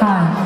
啊。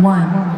One.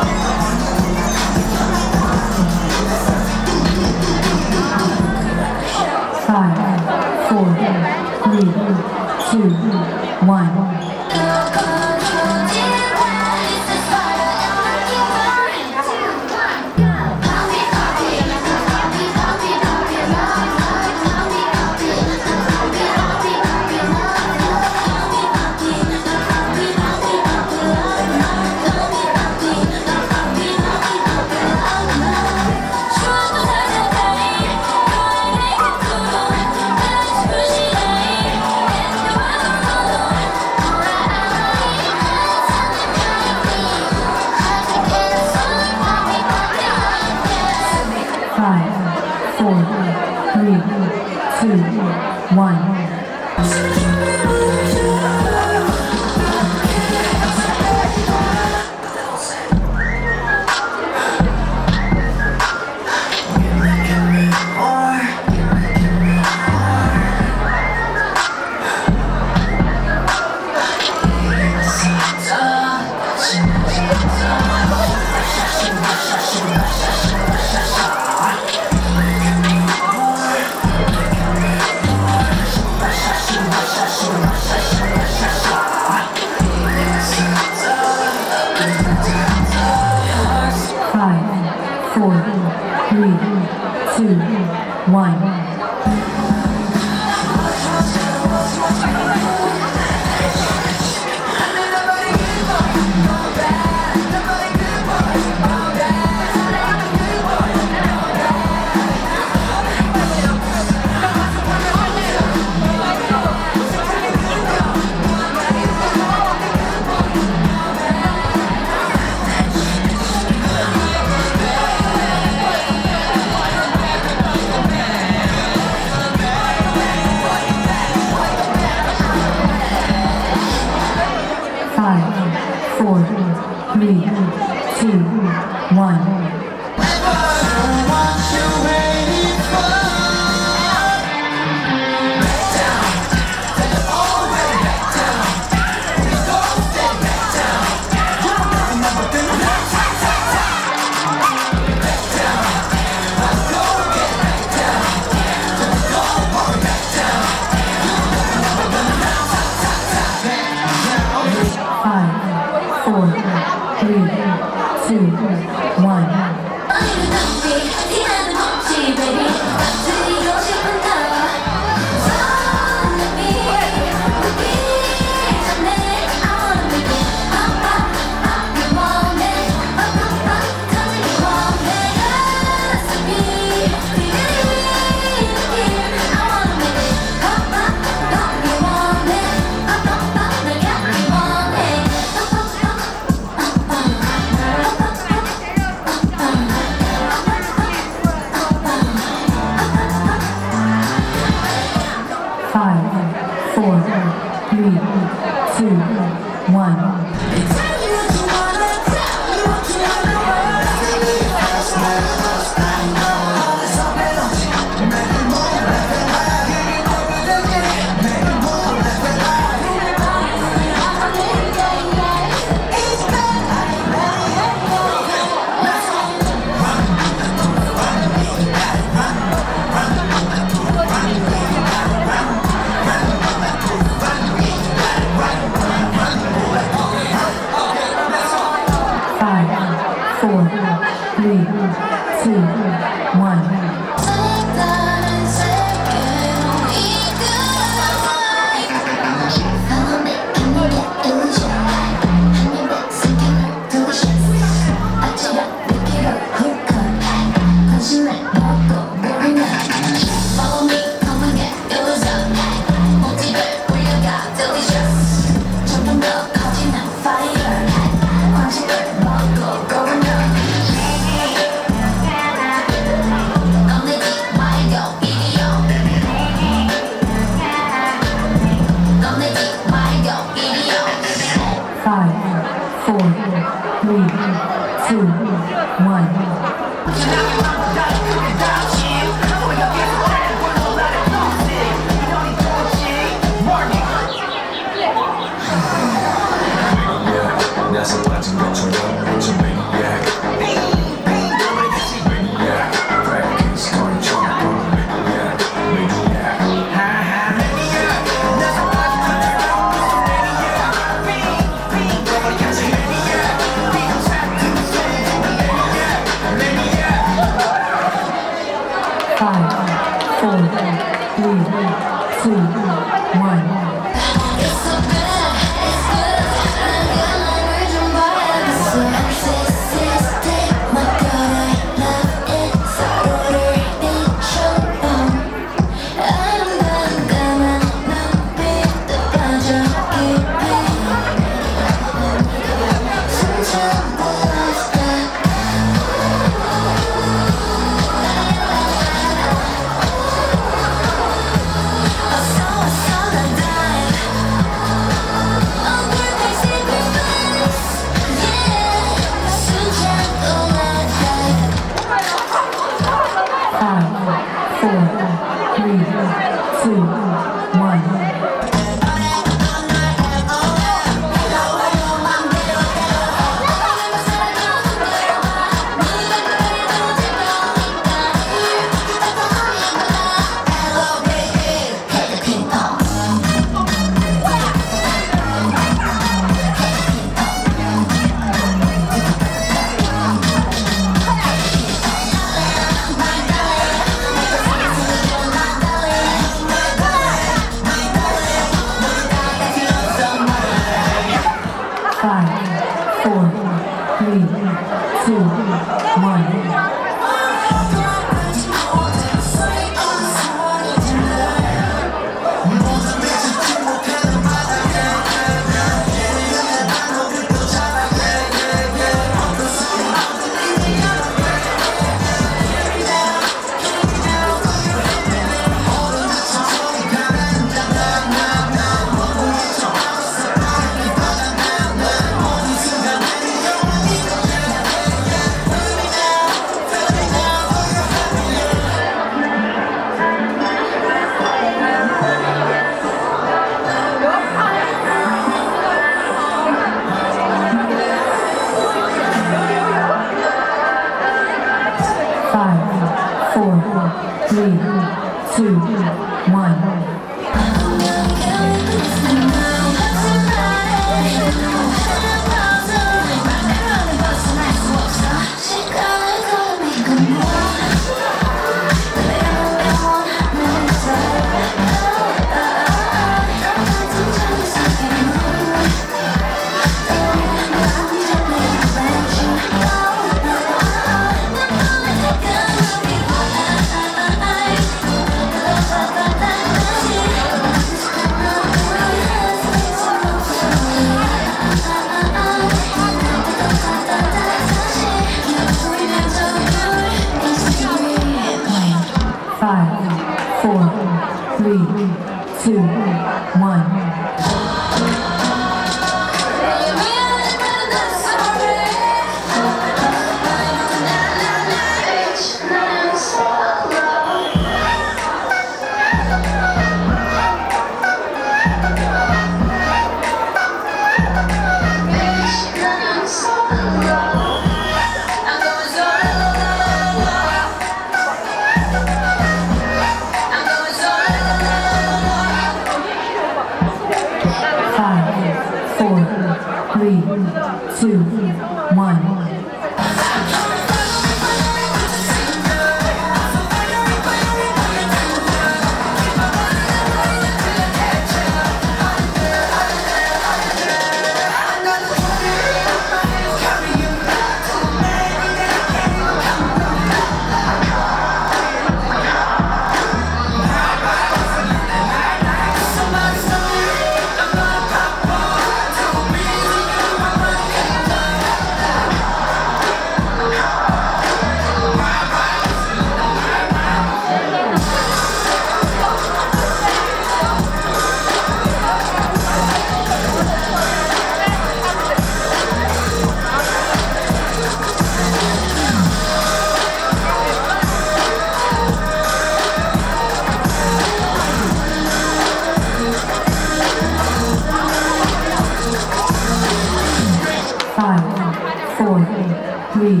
Three,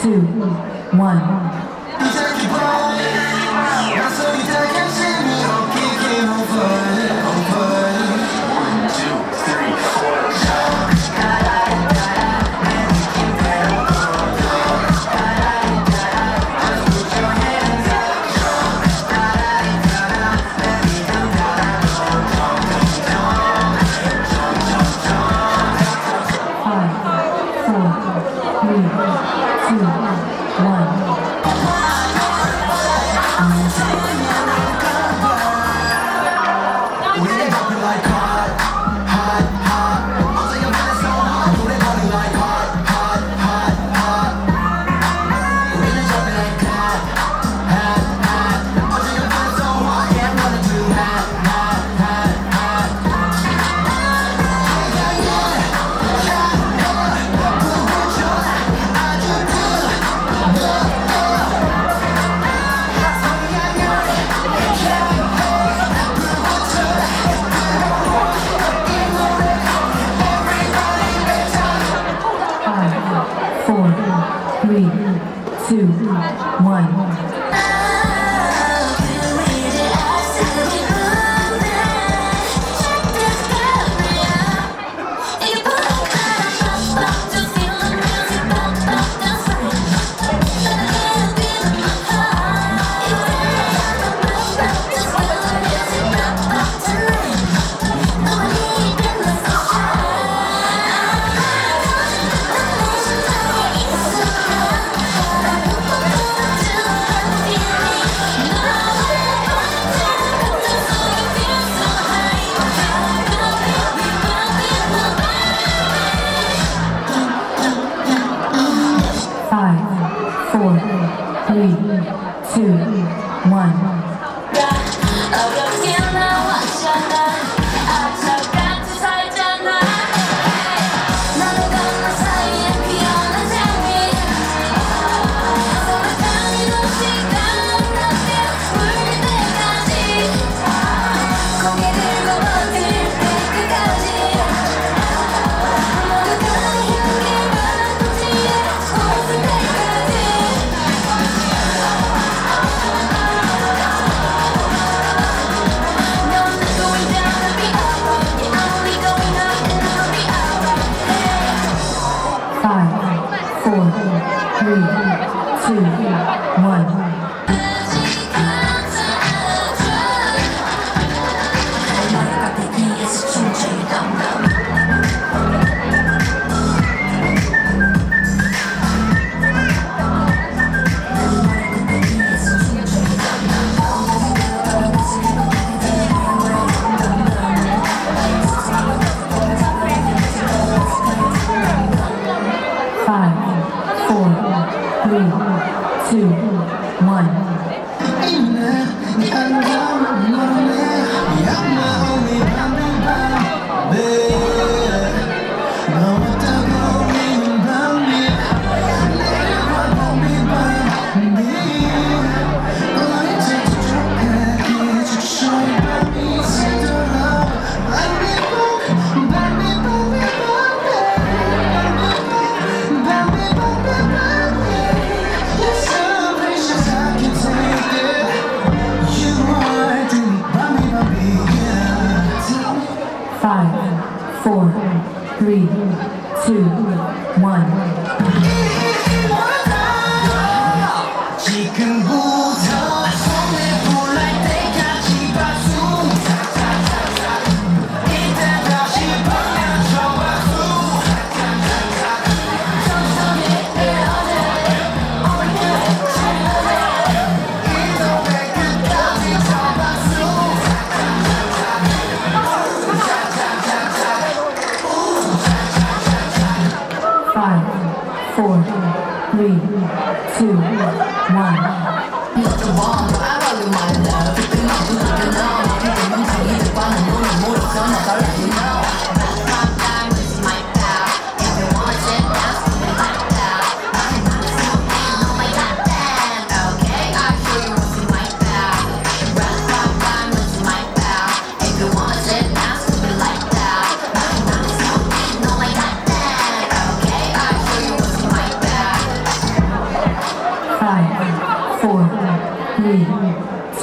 two, one.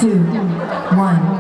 Two, one.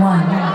One.